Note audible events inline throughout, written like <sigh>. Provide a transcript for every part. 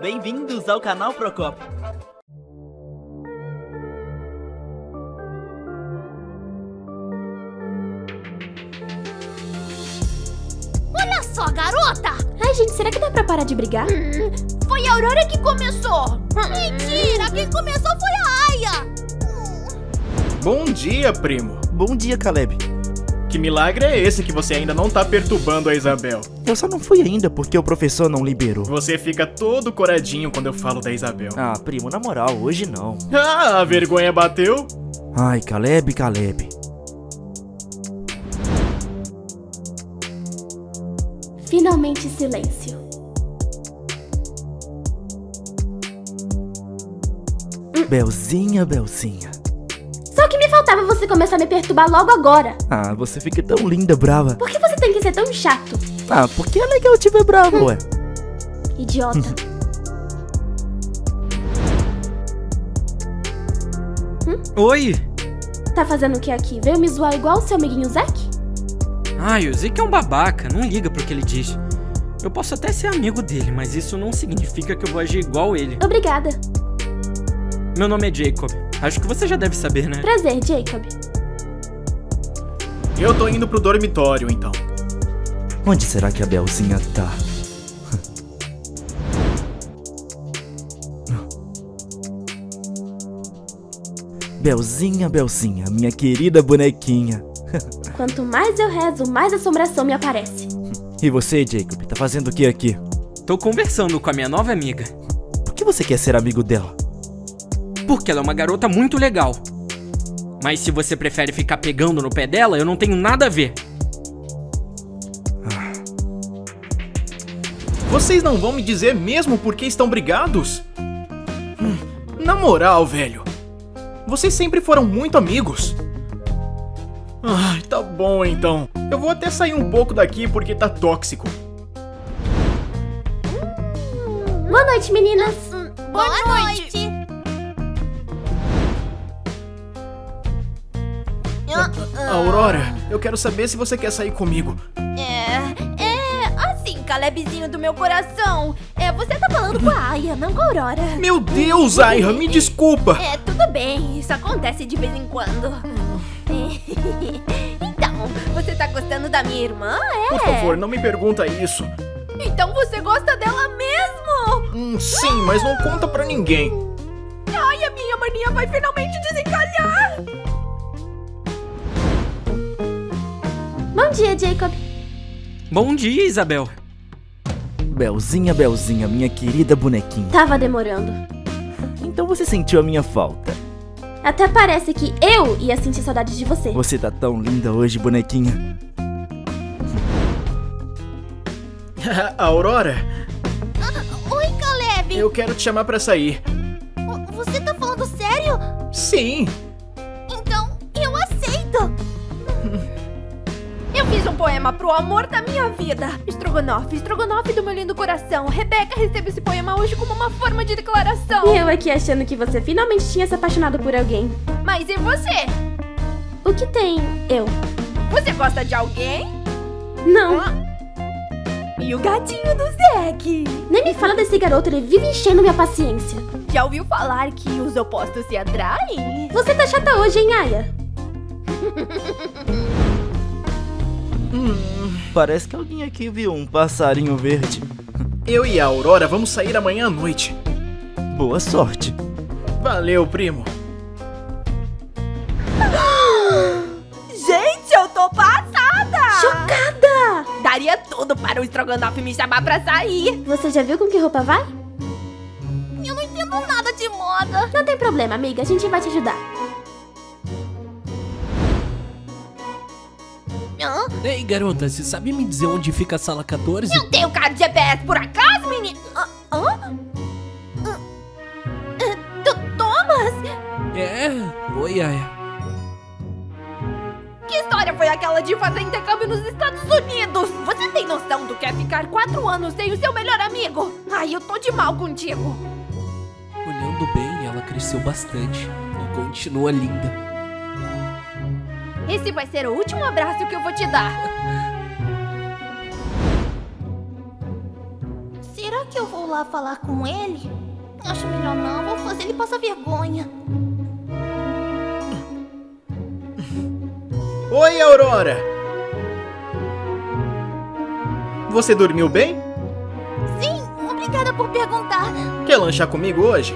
Bem-vindos ao canal Procopio. Olha só, garota! Ai, gente, será que dá pra parar de brigar? Foi a Aurora que começou! Mentira! Quem começou foi a Aya! Bom dia, primo. Bom dia, Caleb. Que milagre é esse que você ainda não tá perturbando a Isabel? Eu só não fui ainda porque o professor não liberou. Você fica todo coradinho quando eu falo da Isabel. Ah, primo, na moral, hoje não. Ah, a vergonha bateu? Ai, Caleb, Caleb. Finalmente silêncio. Belzinha, Belzinha. Só o que me faltava você começar a me perturbar logo agora. Ah, você fica tão linda, brava. Por que você tem que ser tão chato? Ah, porque é legal te ver brava, ué. <laughs> Idiota. <laughs> Oi! Tá fazendo o que aqui? Veio me zoar igual o seu amiguinho Zack? Ai, o Zeke é um babaca, não liga pro que ele diz. Eu posso até ser amigo dele, mas isso não significa que eu vou agir igual ele. Obrigada. Meu nome é Jacob. Acho que você já deve saber, né? Prazer, Jacob. Eu tô indo pro dormitório, então. Onde será que a Belzinha tá? Belzinha, Belzinha, minha querida bonequinha. Quanto mais eu rezo, mais assombração me aparece. E você, Jacob, tá fazendo o que aqui? Tô conversando com a minha nova amiga. Por que você quer ser amigo dela? Porque ela é uma garota muito legal. Mas se você prefere ficar pegando no pé dela, eu não tenho nada a ver. Vocês não vão me dizer mesmo por que estão brigados? Hum, na moral, velho. Vocês sempre foram muito amigos. Ai, tá bom então. Eu vou até sair um pouco daqui porque tá tóxico. Boa noite, meninas. Boa, noite! Ah, ah, Aurora, eu quero saber se você quer sair comigo. Calebzinho do meu coração. É, você tá falando com a Aya, não com a Aurora. Meu Deus, Aira, me desculpa. É, tudo bem, isso acontece de vez em quando. <laughs> Então, você tá gostando da minha irmã, é? Por favor, não me pergunta isso. Então você gosta dela mesmo? Hum, sim, mas não conta pra ninguém. Ai, a minha mania vai finalmente desencalhar! Bom dia, Jacob. Bom dia, Isabel. Belzinha, Belzinha, minha querida bonequinha. Tava demorando. Então você sentiu a minha falta. Até parece que eu ia sentir saudade de você. Você tá tão linda hoje, bonequinha. <laughs> Aurora, Oi, Caleb! eu quero te chamar pra sair. Você tá falando sério? Sim. Poema pro amor da minha vida. Estrogonofe, estrogonofe do meu lindo coração. Rebeca recebe esse poema hoje como uma forma de declaração. E eu aqui achando que você finalmente tinha se apaixonado por alguém. Mas e você? O que tem eu? Você gosta de alguém? Não. E o gatinho do Zack? Nem me fala desse garoto, ele vive enchendo minha paciência. Já ouviu falar que os opostos se atraem? Você tá chata hoje, hein, Aya? <laughs> Parece que alguém aqui viu um passarinho verde. Eu e a Aurora vamos sair amanhã à noite. Boa sorte. Valeu, primo. Gente, eu tô passada! Chocada! Daria tudo para o Estrogonofe me chamar pra sair. Você já viu com que roupa vai? Eu não entendo nada de moda. Não tem problema, amiga, a gente vai te ajudar. Ei, garota, você sabe me dizer onde fica a sala 14? Eu tenho cara de GPS por acaso, menino? Hã? É, Tu- Thomas? É, oi, Aya. Que história foi aquela de fazer intercâmbio nos Estados Unidos? Você tem noção do que é ficar quatro anos sem o seu melhor amigo? Ai, eu tô de mal contigo. Olhando bem, ela cresceu bastante e continua linda. Esse vai ser o último abraço que eu vou te dar. Será que eu vou lá falar com ele? Acho melhor não, vou fazer ele passar vergonha. Oi, Aurora! Você dormiu bem? Sim, obrigada por perguntar. Quer lanchar comigo hoje?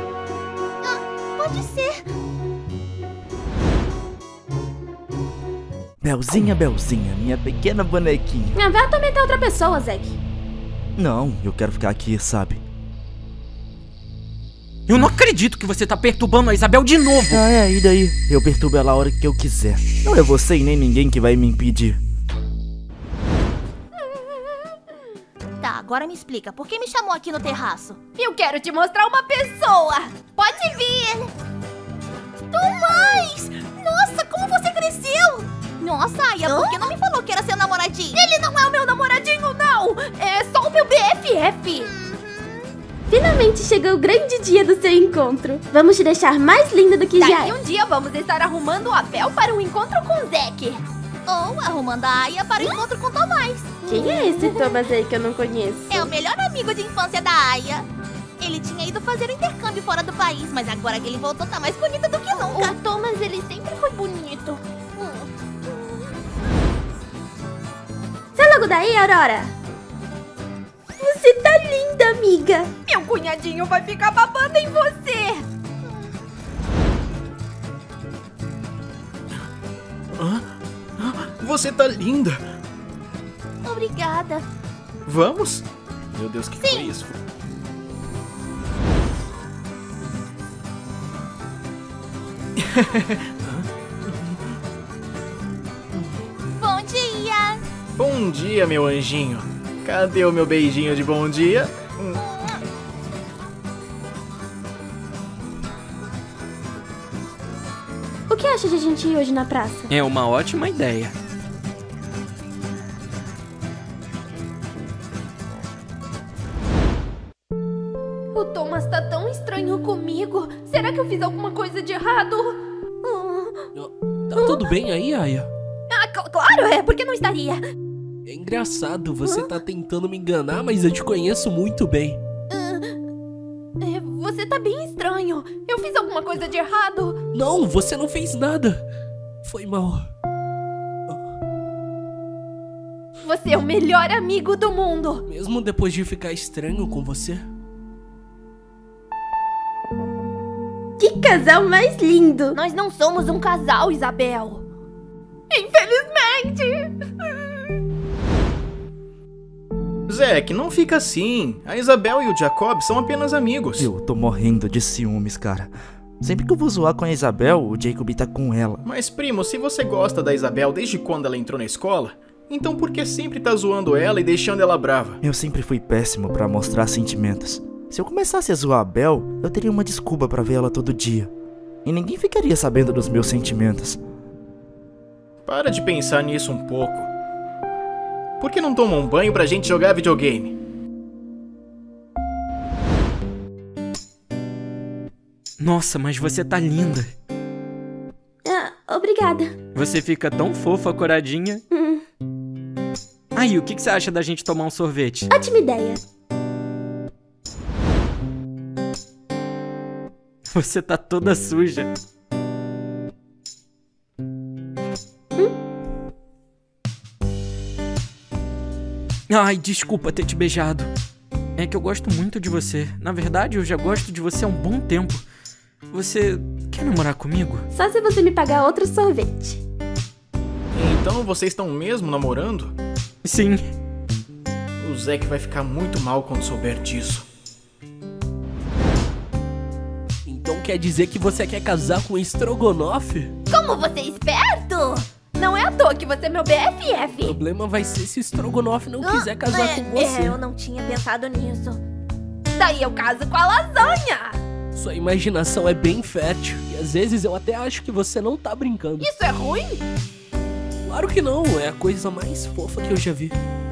Belzinha, Belzinha, minha pequena bonequinha. Ah, vai atormentar outra pessoa, Zack. Não, eu quero ficar aqui, sabe? Eu não acredito que você tá perturbando a Isabel de novo. Ah, é, e daí? Eu perturbo ela a hora que eu quiser. Não é você e nem ninguém que vai me impedir. Tá, agora me explica, por que me chamou aqui no terraço? Eu quero te mostrar uma pessoa. Pode vir! Tomás! Nossa, como você cresceu! Nossa, Aya, por que não me falou que era seu namoradinho? Ele não é o meu namoradinho, não. É só o meu BFF. Finalmente chegou o grande dia do seu encontro. Vamos te deixar mais linda do que já Daqui é. um dia vamos estar arrumando o Abel para um encontro com o Zack. Ou arrumando a Aya para o encontro com Tomás. Quem é esse Thomas aí que eu não conheço? É o melhor amigo de infância da Aya. Ele tinha ido fazer um intercâmbio fora do país, mas agora que ele voltou tá mais bonito do que nunca. O Thomas, ele sempre foi bonito. Sai logo daí, Aurora. Você tá linda, amiga. Meu cunhadinho vai ficar babando em você. Você tá linda! Obrigada. Vamos? Meu Deus, que foi isso? <laughs> dia, meu anjinho. Cadê o meu beijinho de bom dia? Hum. O que acha de a gente ir hoje na praça? É uma ótima ideia. O Thomas tá tão estranho comigo. Será que eu fiz alguma coisa de errado? Tá tudo bem aí, Aya? Ah, cl- claro, é. Por que não estaria? Engraçado, você tá tentando me enganar, mas eu te conheço muito bem. É, você tá bem estranho. Eu fiz alguma coisa de errado? Não, você não fez nada. Foi mal. Você é o melhor amigo do mundo. Mesmo depois de ficar estranho com você. Que casal mais lindo. Nós não somos um casal, Isabel. Infelizmente. Zack, não fica assim. A Isabel e o Jacob são apenas amigos. Eu tô morrendo de ciúmes, cara. Sempre que eu vou zoar com a Isabel, o Jacob tá com ela. Mas, primo, se você gosta da Isabel desde quando ela entrou na escola, então por que sempre tá zoando ela e deixando ela brava? Eu sempre fui péssimo pra mostrar sentimentos. Se eu começasse a zoar a Bel, eu teria uma desculpa pra ver ela todo dia. E ninguém ficaria sabendo dos meus sentimentos. Para de pensar nisso um pouco. Por que não toma um banho pra gente jogar videogame? Nossa, mas você tá linda. Ah, obrigada. Você fica tão fofa, coradinha. Hum, Aí, o que, que você acha da gente tomar um sorvete? ótima ideia. Você tá toda suja. Ai, desculpa ter te beijado. É que eu gosto muito de você. Na verdade, eu já gosto de você há um bom tempo. Você quer namorar comigo? Só se você me pagar outro sorvete. Então vocês estão mesmo namorando? Sim. O Zack vai ficar muito mal quando souber disso. Então quer dizer que você quer casar com o Strogonoff? Como você é esperto? Não à toa que você é meu O BFF. problema vai ser se o Strogonoff não quiser casar é, com você. É, eu não tinha pensado nisso. Daí eu caso com a lasanha. Sua imaginação é bem fértil. E às vezes eu até acho que você não tá brincando. Isso é ruim? Claro que não, é a coisa mais fofa que eu já vi.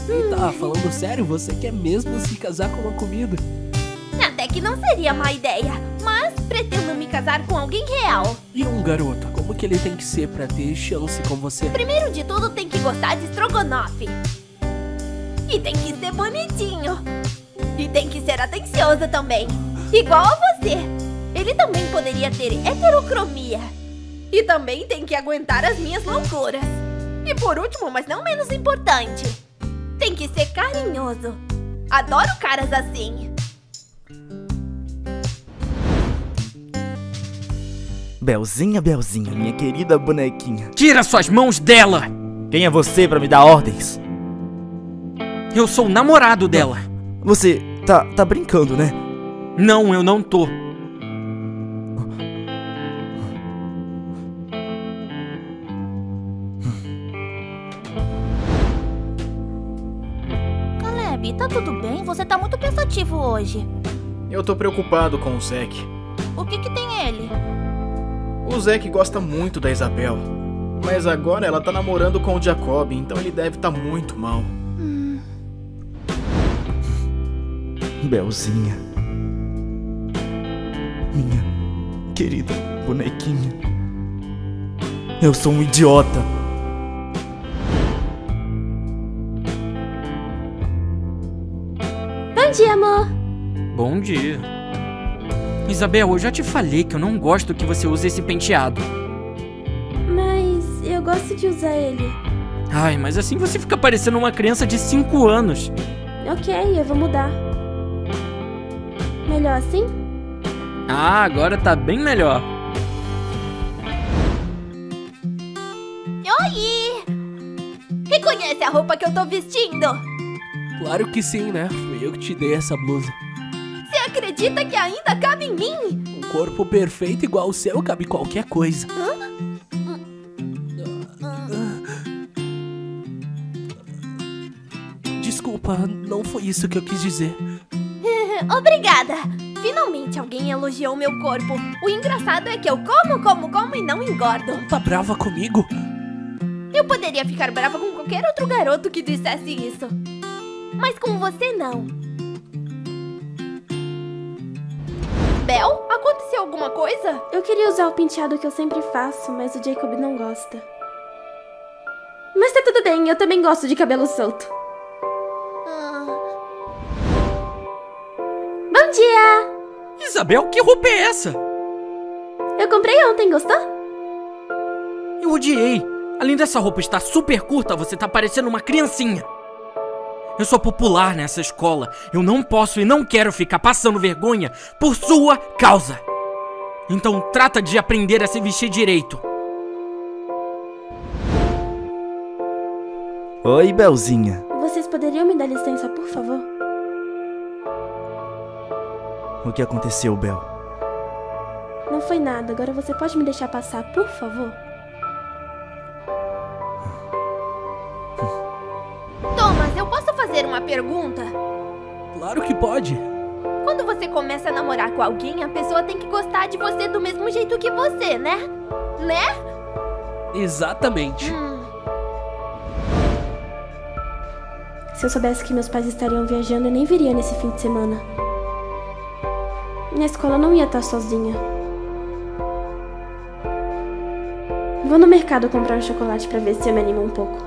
E tá, falando sério, você quer mesmo se casar com uma comida? Até que não seria má ideia. Mas pretendo me casar com alguém real. E um garoto, como que ele tem que ser pra ter chance com você? Primeiro de tudo, tem que gostar de estrogonofe. E tem que ser bonitinho. E tem que ser atencioso também. Igual a você. Ele também poderia ter heterocromia. E também tem que aguentar as minhas loucuras. E por último, mas não menos importante, tem que ser carinhoso. Adoro caras assim. Belzinha, Belzinha, minha querida bonequinha. Tira suas mãos dela! Quem é você pra me dar ordens? Eu sou o namorado dela. Você tá, tá brincando, né? Não, eu não tô. Caleb, tá tudo bem? Você tá muito pensativo hoje. Eu tô preocupado com o Zack. O que que tem ele? O Zack gosta muito da Isabel. Mas agora ela tá namorando com o Jacob, então ele deve estar tá muito mal. Belzinha. Minha querida bonequinha. Eu sou um idiota. Bom dia, amor. Bom dia. Isabel, eu já te falei que eu não gosto que você use esse penteado. Mas eu gosto de usar ele. Ai, mas assim você fica parecendo uma criança de 5 anos. Ok, eu vou mudar. Melhor assim? Ah, agora tá bem melhor. Oi! Reconhece a roupa que eu tô vestindo? Claro que sim, né? Fui eu que te dei essa blusa. Acredita que ainda cabe em mim? Um corpo perfeito igual o seu cabe qualquer coisa. Desculpa, não foi isso que eu quis dizer. <laughs> Obrigada! Finalmente alguém elogiou meu corpo. O engraçado é que eu como, como, como e não engordo. Tá brava comigo? Eu poderia ficar brava com qualquer outro garoto que dissesse isso. Mas com você não. Bel, aconteceu alguma coisa? Eu queria usar o penteado que eu sempre faço, mas o Jacob não gosta. Mas tá tudo bem, eu também gosto de cabelo solto. Ah, Bom dia! Isabel, que roupa é essa? Eu comprei ontem, gostou? Eu odiei. Além dessa roupa estar super curta, você tá parecendo uma criancinha. Eu sou popular nessa escola. Eu não posso e não quero ficar passando vergonha por sua causa. Então trata de aprender a se vestir direito. Oi, Belzinha. Vocês poderiam me dar licença, por favor? O que aconteceu, Bel? Não foi nada, agora você pode me deixar passar, por favor? Uma pergunta? Claro que pode. Quando você começa a namorar com alguém, a pessoa tem que gostar de você do mesmo jeito que você, né? Né? Exatamente. Hum. Se eu soubesse que meus pais estariam viajando, eu nem viria nesse fim de semana. Na escola eu não ia estar sozinha. Vou no mercado comprar um chocolate pra ver se eu me animo um pouco.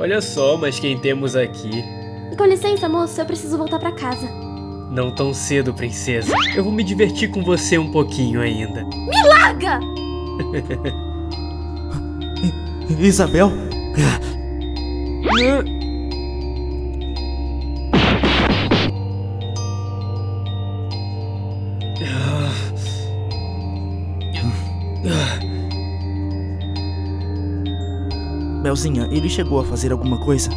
Olha só, mas quem temos aqui. Com licença, moço, eu preciso voltar pra casa. Não tão cedo, princesa. Eu vou me divertir com você um pouquinho ainda. Larga! <laughs> Isabel? <laughs> Belzinha, ele chegou a fazer alguma coisa?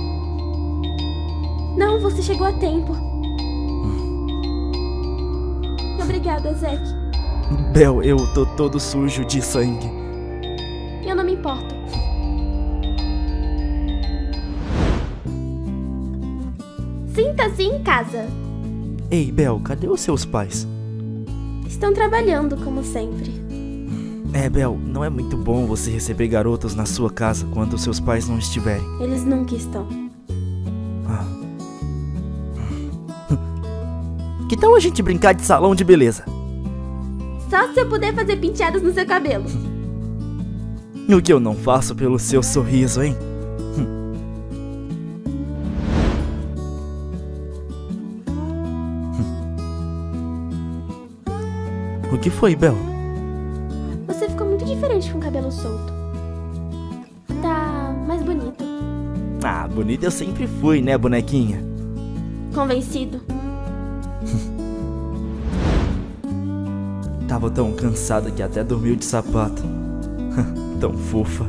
Não, você chegou a tempo. Obrigada, Zack. Bel, eu tô todo sujo de sangue. Eu não me importo. Sinta-se em casa. Ei, Bel, cadê os seus pais? Estão trabalhando, como sempre. É, Bel, não é muito bom você receber garotos na sua casa quando seus pais não estiverem. Eles nunca estão. Ah. <laughs> Que tal a gente brincar de salão de beleza? Só se eu puder fazer penteadas no seu cabelo. O que eu não faço pelo seu sorriso, hein? <laughs> O que foi, Bel? Bonita eu sempre fui, né, bonequinha? Convencido. Tava tão cansada que até dormiu de sapato. <laughs> tão fofa.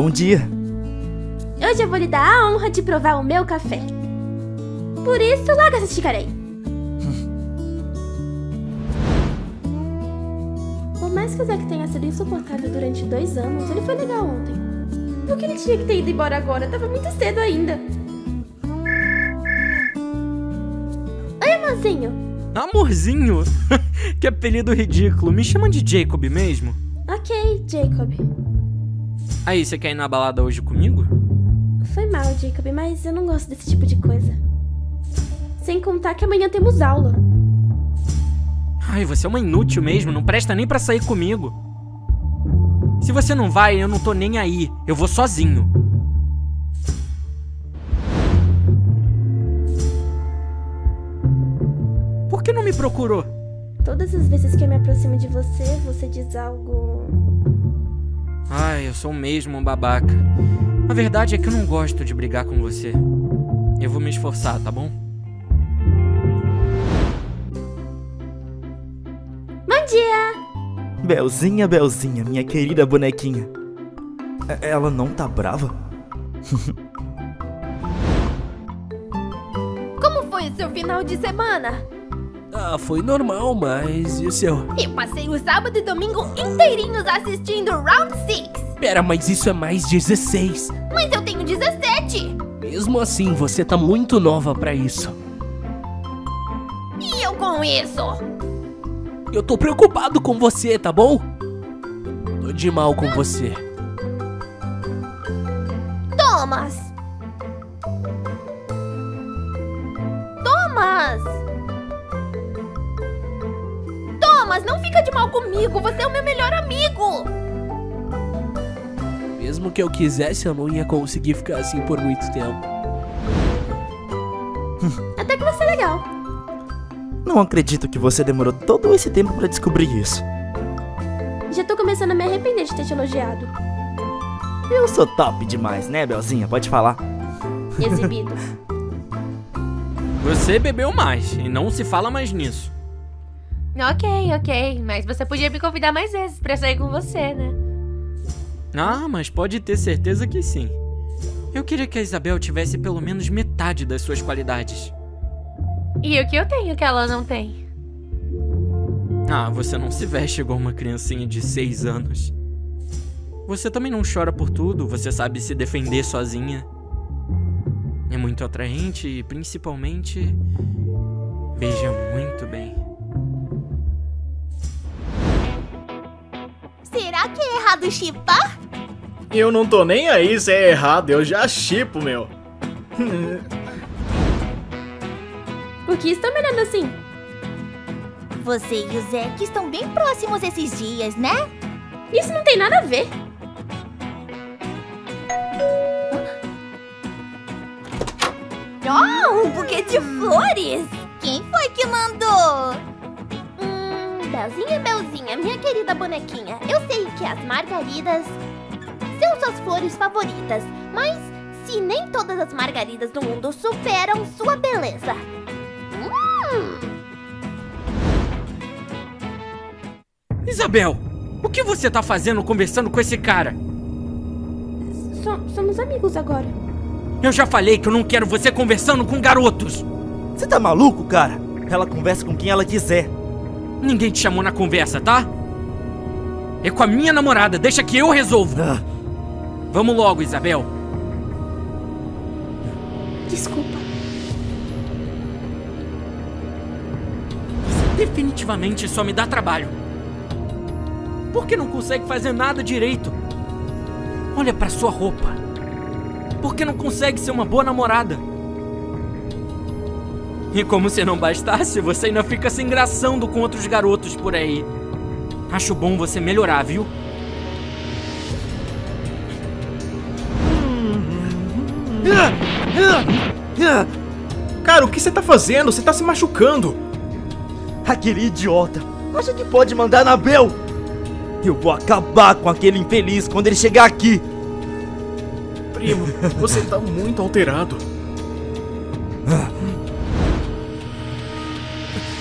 Bom dia. Hoje eu vou lhe dar a honra de provar o meu café. Por isso, larga essa xícara aí. Por mais que o Zack tenha sido insuportável durante dois anos, ele foi legal ontem. Por que ele tinha que ter ido embora agora? Tava muito cedo ainda. Oi, amorzinho. Amorzinho? <laughs> que apelido ridículo. Me chama de Jacob mesmo? Ok, Jacob. Aí, você quer ir na balada hoje comigo? Foi mal, Jacob, mas eu não gosto desse tipo de coisa. Sem contar que amanhã temos aula. Ai, você é uma inútil mesmo, não presta nem pra sair comigo. Se você não vai, eu não tô nem aí. Eu vou sozinho. Por que não me procurou? Todas as vezes que eu me aproximo de você, você diz algo. Ai, eu sou mesmo um babaca. A verdade é que eu não gosto de brigar com você. Eu vou me esforçar, tá bom? Bom dia! Belzinha, Belzinha, minha querida bonequinha. E- Ela não tá brava? Como foi o seu final de semana? Ah, foi normal, mas e o seu? Eu passei o sábado e domingo inteirinhos assistindo Round 6. Pera, mas isso é mais 16. Mas eu tenho 17. Mesmo assim, você tá muito nova pra isso. E eu com isso? Eu tô preocupado com você, tá bom? Tô de mal com você. Thomas! Comigo. Você é o meu melhor amigo. Mesmo que eu quisesse, eu não ia conseguir ficar assim por muito tempo. <laughs> Até que você é legal. Não acredito que você demorou todo esse tempo pra descobrir isso. Já tô começando a me arrepender de ter te elogiado. Eu sou top demais, né, Belzinha? Pode falar. Exibido. <laughs> Você bebeu mais e não se fala mais nisso. Ok, ok. Mas você podia me convidar mais vezes pra sair com você, né? Ah, mas pode ter certeza que sim. Eu queria que a Isabel tivesse pelo menos metade das suas qualidades. E o que eu tenho que ela não tem? Ah, você não se veste igual uma criancinha de 6 anos. Você também não chora por tudo, você sabe se defender sozinha. É muito atraente e, principalmente, beija muito bem. Será que é errado chipar? Eu não tô nem aí se é errado, eu já chipo, meu. Por que estão me olhando assim? Você e o Zack estão bem próximos esses dias, né? Isso não tem nada a ver. Oh, um buquê de flores. Quem foi que mandou? Belzinha, Belzinha, minha querida bonequinha. Eu sei que as margaridas são suas flores favoritas, mas se nem todas as margaridas do mundo superam sua beleza. Hum, Isabel, o que você tá fazendo conversando com esse cara? So- somos amigos agora. Eu já falei que eu não quero você conversando com garotos. Você tá maluco, cara? Ela conversa com quem ela quiser. Ninguém te chamou na conversa, tá? É com a minha namorada, deixa que eu resolvo. Ah, Vamos logo, Isabel. Desculpa. definitivamente só me dá trabalho. Por que não consegue fazer nada direito? Olha pra sua roupa. Por que não consegue ser uma boa namorada? E como se não bastasse, você ainda fica se engraçando com outros garotos por aí. Acho bom você melhorar, viu? Cara, o que você tá fazendo? Você tá se machucando. Aquele idiota acha que pode mandar na Bel. Eu vou acabar com aquele infeliz quando ele chegar aqui. Primo, você tá muito alterado. <laughs>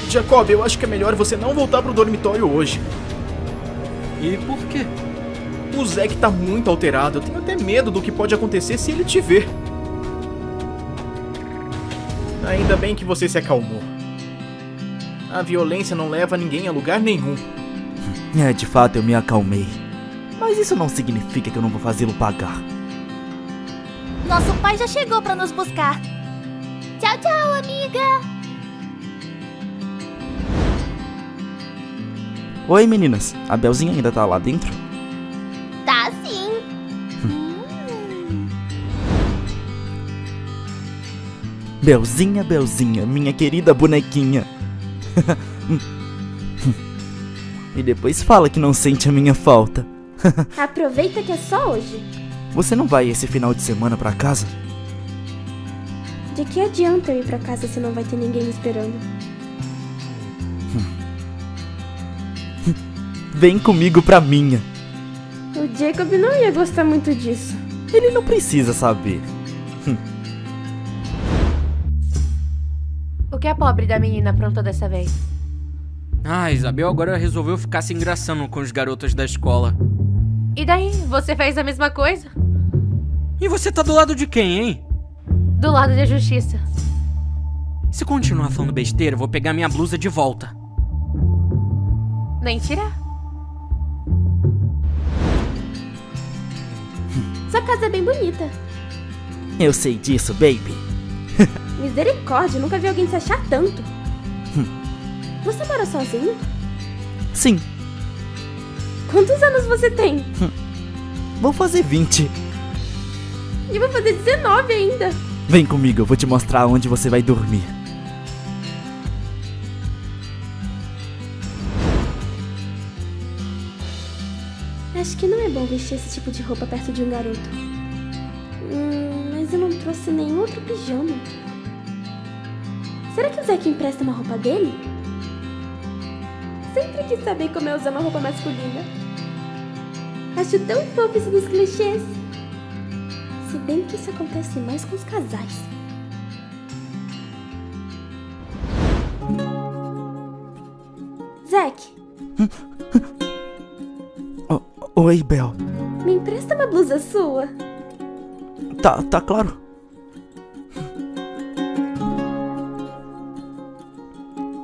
Jacob, eu acho que é melhor você não voltar pro dormitório hoje. E por quê? O Zack tá muito alterado. Eu tenho até medo do que pode acontecer se ele te ver. Ainda bem que você se acalmou. A violência não leva ninguém a lugar nenhum. É, de fato eu me acalmei. Mas isso não significa que eu não vou fazê-lo pagar. Nosso pai já chegou pra nos buscar. Tchau, tchau, amiga. Oi meninas, a Belzinha ainda tá lá dentro? Tá sim. Belzinha, Belzinha, minha querida bonequinha. <laughs> e depois fala que não sente a minha falta. <laughs> Aproveita que é só hoje. Você não vai esse final de semana pra casa? De que adianta eu ir pra casa se não vai ter ninguém me esperando? Vem comigo pra minha. O Jacob não ia gostar muito disso. Ele não precisa saber. O que a pobre da menina aprontou dessa vez? Ah, Isabel agora resolveu ficar se engraçando com os garotos da escola. E daí, você fez a mesma coisa? E você tá do lado de quem, hein? Do lado da justiça. Se continuar falando besteira, eu vou pegar minha blusa de volta. Nem tirar. Sua casa é bem bonita. Eu sei disso, baby. <laughs> Misericórdia, nunca vi alguém se achar tanto. Você mora sozinho? Sim, Quantos anos você tem? vou fazer 20. E vou fazer 19 ainda. Vem comigo, eu vou te mostrar onde você vai dormir. Acho que não é bom vestir esse tipo de roupa perto de um garoto. Hum, mas eu não trouxe nenhum outro pijama. Será que o Zack empresta uma roupa dele? Sempre quis saber como é usar uma roupa masculina. Acho tão fofo isso dos clichês. Se bem que isso acontece mais com os casais. Oi, Bel. me empresta uma blusa sua? Tá, tá claro.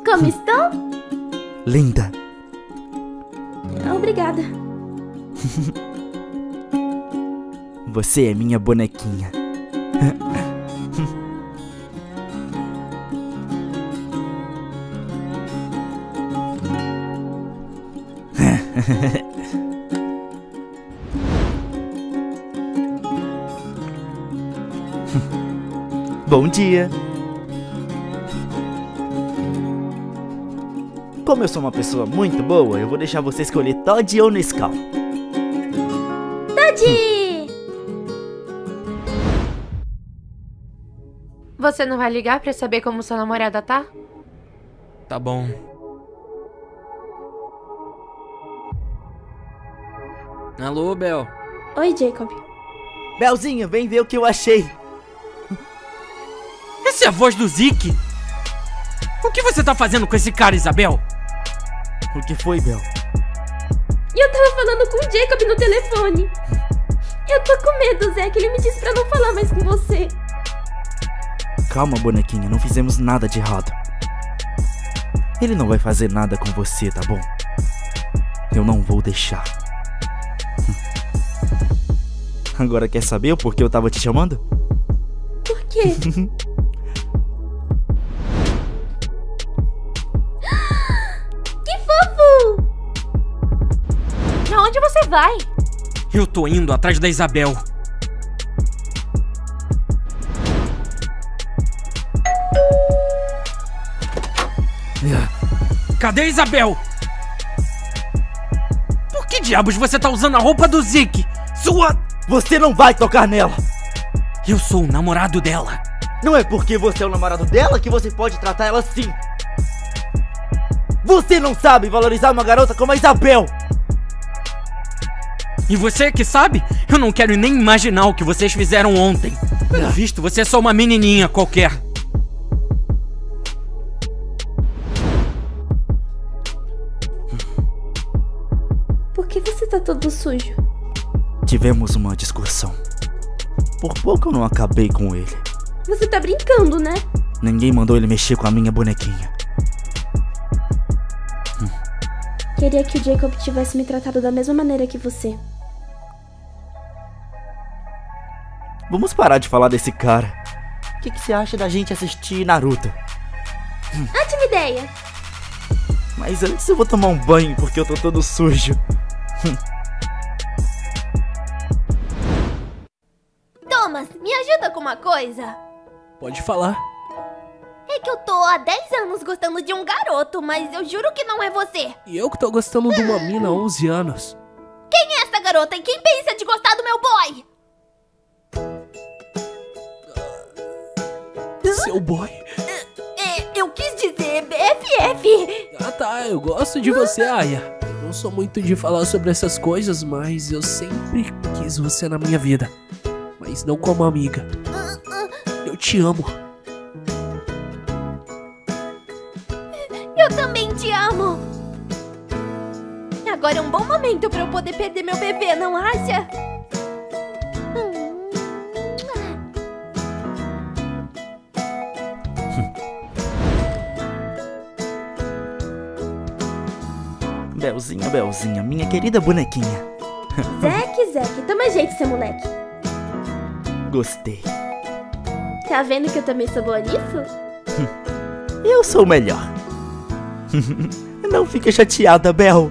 Como estou? Linda. Obrigada. Você é minha bonequinha. <laughs> Bom dia. Como eu sou uma pessoa muito boa, eu vou deixar você escolher Todd ou Nescau. Taddy! Você não vai ligar pra saber como sua namorada tá? Tá bom. Alô, Bel. Oi, Jacob. Belzinha, vem ver o que eu achei. Essa é a voz do Zeke? O que você tá fazendo com esse cara, Isabel? O que foi, Bel? Eu tava falando com o Jacob no telefone. Eu tô com medo, Zack. Ele me disse pra não falar mais com você. Calma, bonequinha, não fizemos nada de errado. Ele não vai fazer nada com você, tá bom? Eu não vou deixar. Agora quer saber o porquê eu tava te chamando? Por quê? <laughs> vai? Eu tô indo atrás da Isabel. Cadê a Isabel? Por que diabos você tá usando a roupa do Zeke? Sua. Você não vai tocar nela! Eu sou o namorado dela. Não é porque você é o namorado dela que você pode tratar ela assim! Você não sabe valorizar uma garota como a Isabel! E você que sabe? Eu não quero nem imaginar o que vocês fizeram ontem. Pelo visto, você é só uma menininha qualquer. Por que você tá todo sujo? Tivemos uma discussão. Por pouco eu não acabei com ele. Você tá brincando, né? Ninguém mandou ele mexer com a minha bonequinha. Queria que o Jacob tivesse me tratado da mesma maneira que você. Vamos parar de falar desse cara. O que, que você acha da gente assistir Naruto? Ótima ideia! Mas antes eu vou tomar um banho porque eu tô todo sujo. Thomas, me ajuda com uma coisa. Pode falar. É que eu tô há 10 anos gostando de um garoto, mas eu juro que não é você. E eu que tô gostando de uma mina há 11 anos. Quem é essa garota e quem pensa de gostar do meu boy? Seu boy. É, eu quis dizer BFF. Ah tá, eu gosto de você, Aya. Eu não sou muito de falar sobre essas coisas, mas eu sempre quis você na minha vida. Mas não como amiga. Eu te amo. Eu também te amo. Agora é um bom momento pra eu poder perder meu bebê, não acha? Belzinha, Belzinha, minha querida bonequinha. Zeke, Zeke, toma jeito, seu moleque. Gostei. Tá vendo que eu também sou boa nisso? <laughs> Eu sou o melhor. <laughs> Não fica chateada, Bel.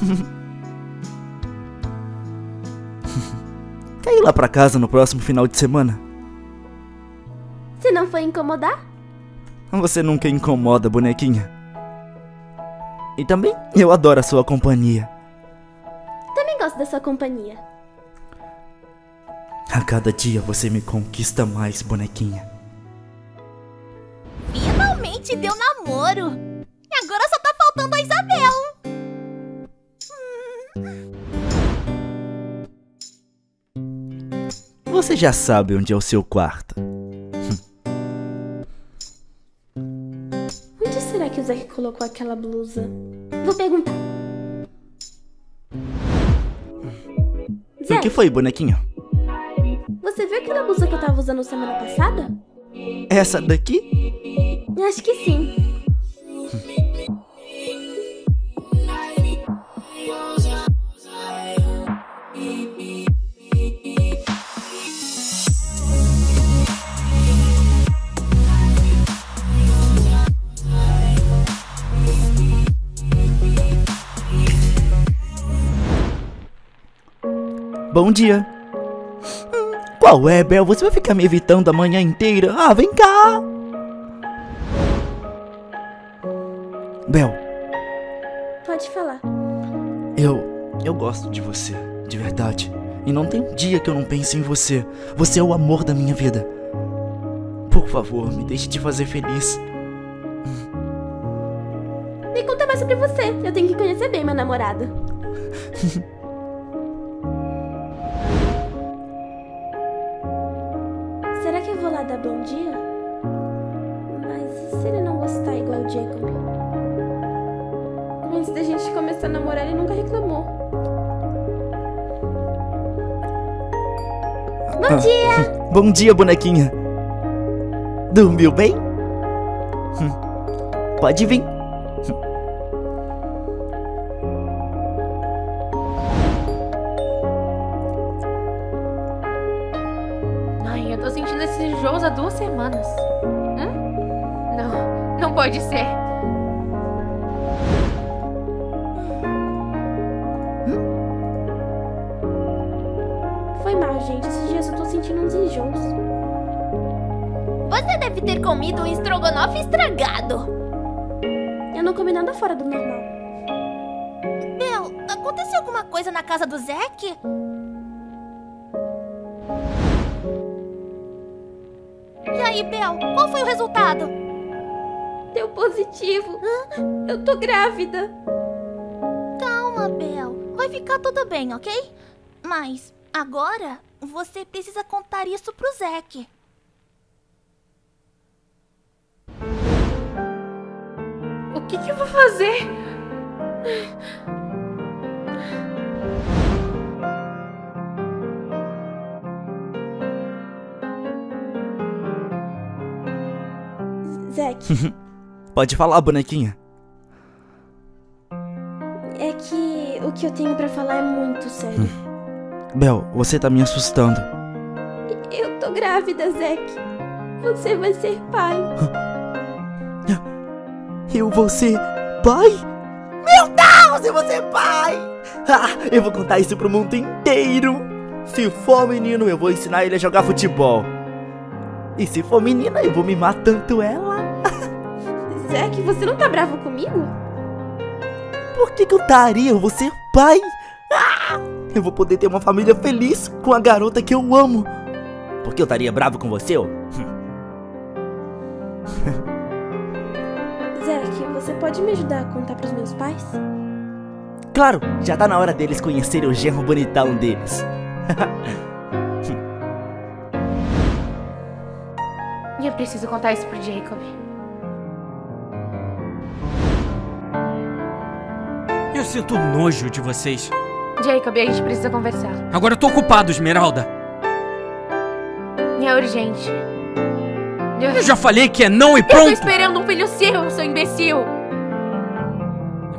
<laughs> Quer ir lá pra casa no próximo final de semana? Se não for incomodar? Você nunca incomoda, bonequinha. E também eu adoro a sua companhia. Também gosto da sua companhia. A cada dia você me conquista mais, bonequinha. Finalmente deu namoro. E agora só tá faltando a Isabel. Você já sabe onde é o seu quarto. Onde será que colocou aquela blusa? Vou perguntar. O que foi, bonequinho? você viu aquela blusa que eu tava usando semana passada? Essa daqui? Acho que sim. Bom dia. Hum, Qual é, Bel? Você vai ficar me evitando a manhã inteira? Ah, vem cá! Bel, Pode falar. eu. Eu gosto de você, de verdade. E não tem um dia que eu não pense em você. Você é o amor da minha vida. Por favor, me deixe te fazer feliz. Me conta mais sobre você. Eu tenho que conhecer bem meu namorado. <laughs> gente começar a namorar, ele nunca reclamou. Bom Ah. dia! <laughs> Bom dia, bonequinha. Dormiu bem? Hum. Pode vir. Grávida. Calma, Bel. Vai ficar tudo bem, ok? Mas agora você precisa contar isso pro Zack. O que, que eu vou fazer? Zack, <laughs> Pode falar, bonequinha. Que o que eu tenho pra falar é muito sério. Bel, você tá me assustando. Eu tô grávida, Zack. Você vai ser pai. <laughs> Eu vou ser pai? Meu Deus, eu vou ser pai! Ah, eu vou contar isso pro mundo inteiro. Se for menino, eu vou ensinar ele a jogar futebol. E se for menina, eu vou mimar tanto ela. <laughs> Zack, você não tá bravo comigo? Por que, que eu estaria? Eu vou ser pai. Ah, eu vou poder ter uma família feliz com a garota que eu amo. Por que eu estaria bravo com você? ô? <laughs> Zack, você pode me ajudar a contar pros meus pais? Claro, já tá na hora deles conhecerem o genro bonitão deles. <laughs> E eu preciso contar isso pro Jacob. Eu sinto nojo de vocês. Jacob, a gente precisa conversar. Agora eu tô ocupado, Esmeralda. É urgente. Eu já falei que é não e Eu tô pronto. esperando um filho seu, seu imbecil.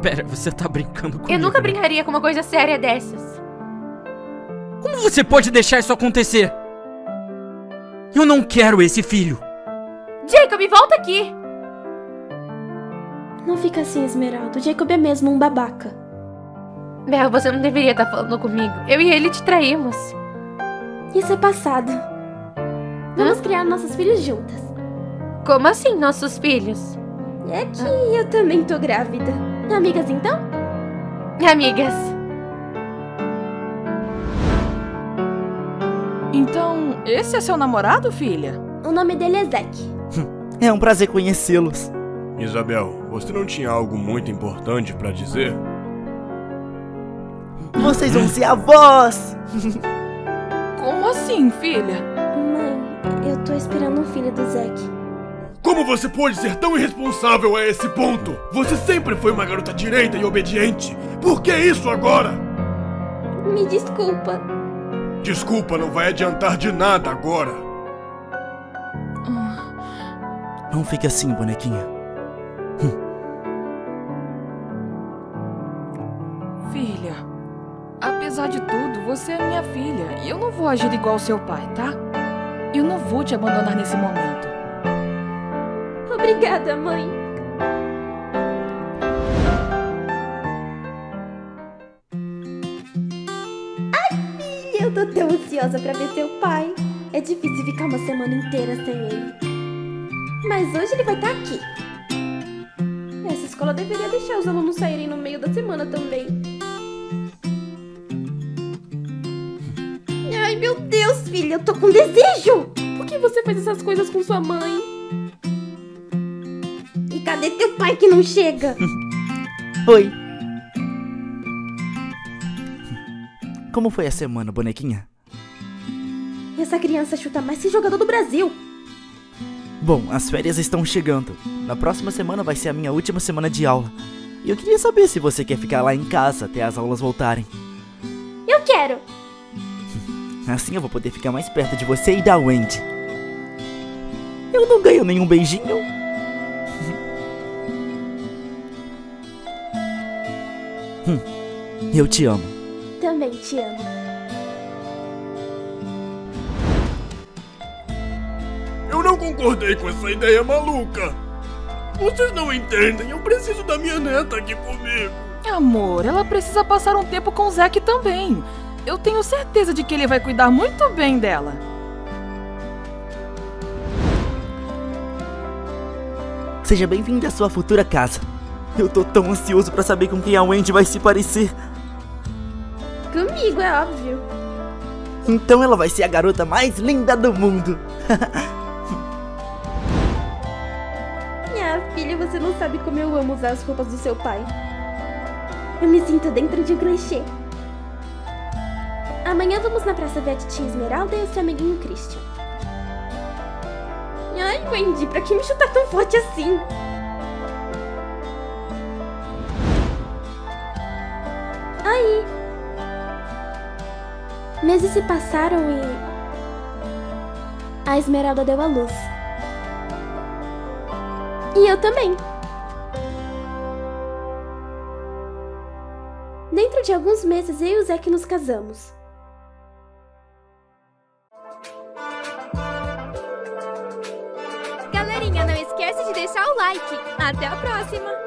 Pera, você tá brincando comigo? Eu nunca né? brincaria com uma coisa séria dessas. Como você pode deixar isso acontecer? Eu não quero esse filho. Jacob, volta aqui! Não fica assim, Esmeralda. O Jacob é mesmo um babaca. Bel, você não deveria estar falando comigo. Eu e ele te traímos. Isso é passado. Vamos criar nossos filhos juntas. Como assim, nossos filhos? É que eu também tô grávida. Amigas, então? Amigas. Então, esse é seu namorado, filha? O nome dele é Zack. <laughs> É um prazer conhecê-los. Isabel, você não tinha algo muito importante pra dizer? Vocês vão ser avós! <laughs> Como assim, filha? Mãe, eu tô esperando um filho do Zack. Como você pode ser tão irresponsável a esse ponto? Você sempre foi uma garota direita e obediente. Por que isso agora? Me desculpa. Desculpa, não vai adiantar de nada agora. Não fique assim, bonequinha. Apesar de tudo, você é minha filha e eu não vou agir igual seu pai, tá? Eu não vou te abandonar nesse momento. Obrigada, mãe. Ai, filha, eu tô tão ansiosa pra ver seu pai. É difícil ficar uma semana inteira sem ele. Mas hoje ele vai estar aqui. Essa escola deveria deixar os alunos saírem no meio da semana também. Meu Deus, filha, eu tô com desejo! Por que você faz essas coisas com sua mãe? E cadê teu pai que não chega? <laughs> Oi. Como foi a semana, bonequinha? Essa criança chuta mais que jogador do Brasil. Bom, as férias estão chegando. Na próxima semana vai ser a minha última semana de aula. E eu queria saber se você quer ficar lá em casa até as aulas voltarem. Eu quero! Assim eu vou poder ficar mais perto de você e da Wendy. Eu não ganho nenhum beijinho. <laughs> Hum, eu te amo. Também te amo. Eu não concordei com essa ideia maluca. Vocês não entendem, eu preciso da minha neta aqui comigo. Amor, ela precisa passar um tempo com o Zack também. Eu tenho certeza de que ele vai cuidar muito bem dela. Seja bem-vindo à sua futura casa. Eu tô tão ansioso para saber com quem a Wendy vai se parecer. Comigo, é óbvio. Então ela vai ser a garota mais linda do mundo. <laughs> Minha filha, você não sabe como eu amo usar as roupas do seu pai. Eu me sinto dentro de um clichê. Amanhã vamos na Praça Tia Esmeralda e o seu amiguinho Christian. Ai, Wendy, pra que me chutar tão forte assim? Aí. Meses se passaram e. A Esmeralda deu à luz. E eu também. Dentro de alguns meses, eu e o Zack nos casamos. Like. Até a próxima!